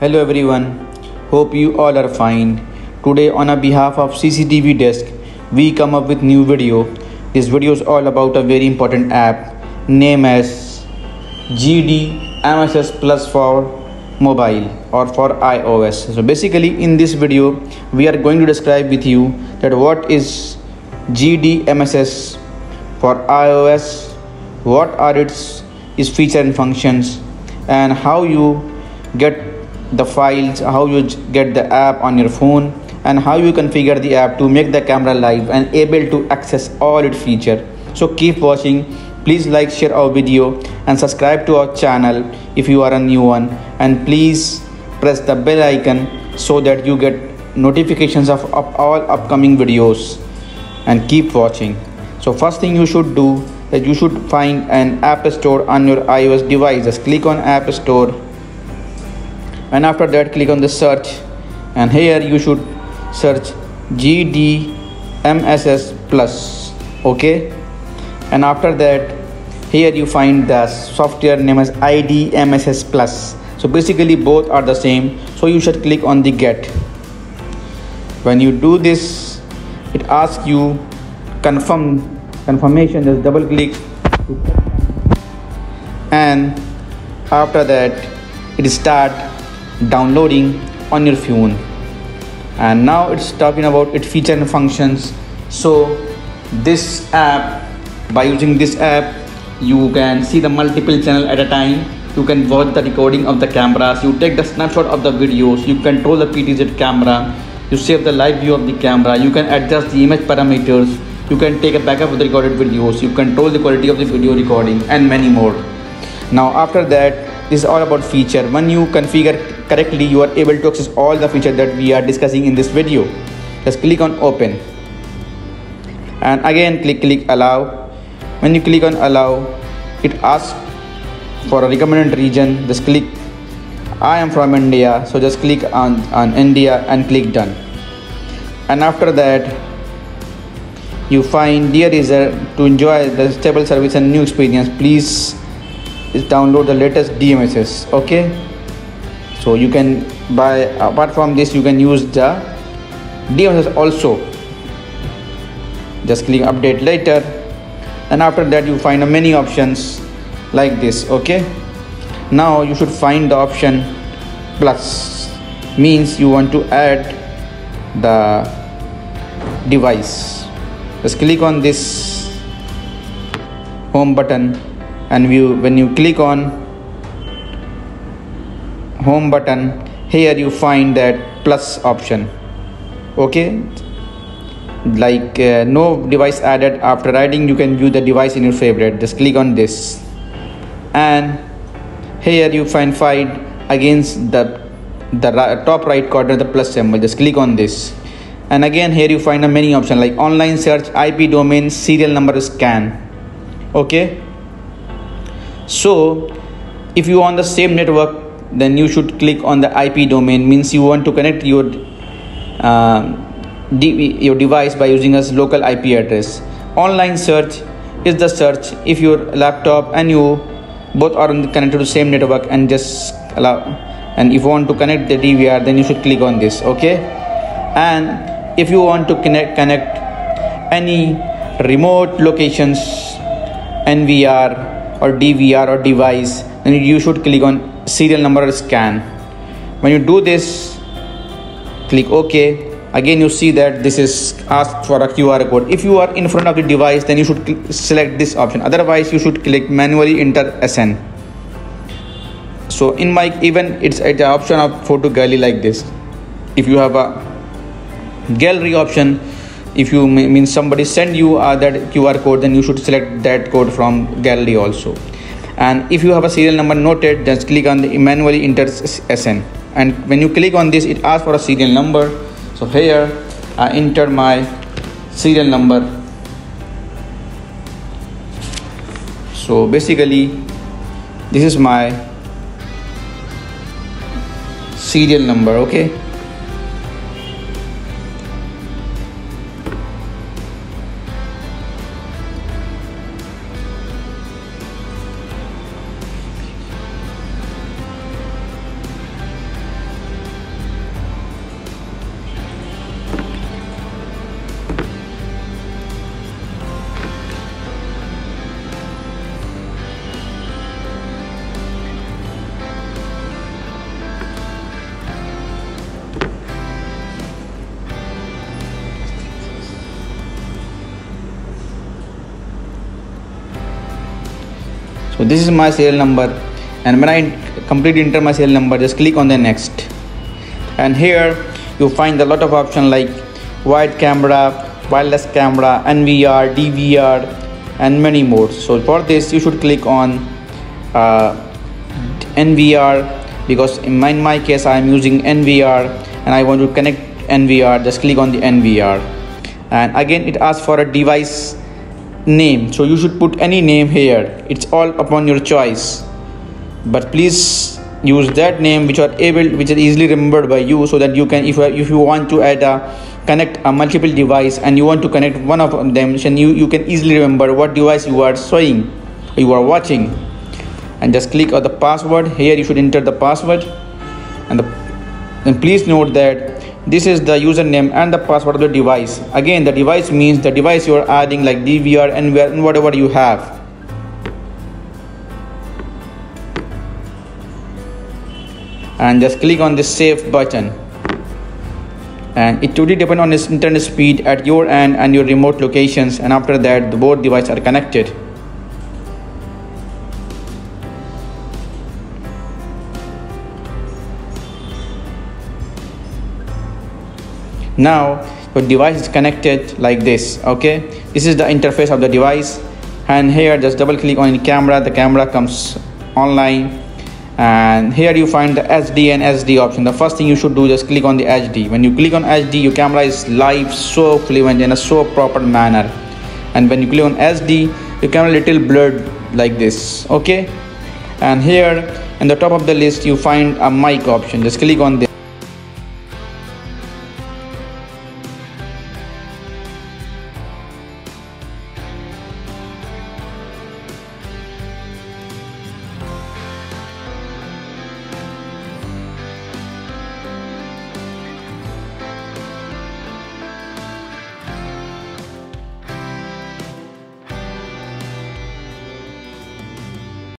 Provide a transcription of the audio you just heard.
Hello everyone, hope you all are fine. Today on a behalf of CCTV desk, we come up with new video. This video is all about a very important app named as gDMSS Plus for mobile or for iOS. So basically in this video, we are going to describe with you that what is gDMSS for iOS, what are its its feature and functions, and how you get the files how you get the app on your phone and how you configure the app to make the camera live and able to access all its feature. So keep watching. Please like share our video and subscribe to our channel if you are a new one. And please press the bell icon so that you get notifications of, all upcoming videos. And keep watching. So first thing you should do that you should find an app store on your ios device just click on app store and after that click on the search. And here you should search gdmss plus okay? And after that here you find the software name as idmss plus. So basically both are the same. So you should click on the get. When you do this it asks you confirm confirmation just double click and after that it start downloading on your phone. And now it's talking about its feature and functions. So this app by using this app you can see the multiple channel at a time. You can watch the recording of the cameras. You take the snapshot of the videos. You control the ptz camera. You save the live view of the camera. You can adjust the image parameters. You can take a backup of the recorded videos. You control the quality of the video recording and many more. Now after that this is all about feature. When you configure correctly you are able to access all the features that we are discussing in this video. Just click on open. And again click click allow. When you click on allow it asks for a recommended region. Just click I am from India so just click on, on India and click done. And after that you find dear user to enjoy the stable service and new experience please download the latest DMSS okay so you can buy apart from this you can use the DMSS also. Just click update later. And after that you find many options like this okay? Now you should find the option plus. Means you want to add the device. Just click on this home button. And you when you click on home button. Here you find that plus option. Okay? Like uh, no device added. After adding you can view the device in your favorite. Just click on this. And here you find find against the the top right corner the plus symbol. Just click on this. And again here you find a many option like online search ip domain serial number scan. Okay? So if you on the same network then you should click on the IP domain. Means you want to connect your uh, your device by using a local IP address. Online search is the search. If your laptop and you both are connected to the same network and just allow and if you want to connect the DVR then you should click on this okay? And if you want to connect connect any remote locations NVR or DVR or device then you should click on serial number scan. When you do this click ok. Again you see that this is asked for a qr code. If you are in front of the device then you should select this option. Otherwise you should click manually enter sn so in my even it's an option of photo gallery like this. If you have a gallery option if you mean somebody send you uh, that qr code then you should select that code from gallery also and if you have a serial number noted just click on the manually enter sn and when you click on this it asks for a serial number. So here i enter my serial number. So basically this is my serial number okay so this is my serial number. And when I completely enter my serial number just click on the next. And here you find a lot of options like wide camera wireless camera NVR DVR and many more. So for this you should click on uh, NVR because in my, in my case I am using NVR and I want to connect NVR just click on the NVR and again it asks for a device name. So you should put any name here. It's all upon your choice. But please use that name which are able which is easily remembered by you so that you can if, if you want to add a connect a multiple device and you want to connect one of them then you you can easily remember what device you are showing you are watching. And just click on the password. Here you should enter the password. And the and please note that this is the username and the password of the device. Again the device means the device you are adding like dvr and whatever you have. And just click on the save button. And it totally depend on this internet speed at your end and your remote locations. And after that both devices are connected now your device is connected like this okay? This is the interface of the device and here just double click on the camera. The camera comes online and here you find the HD and SD option. The first thing you should do just click on the HD when you click on HD your camera is live so fluent in a so proper manner. And when you click on SD your camera little blurred like this okay? And here in the top of the list you find a mic option. Just click on this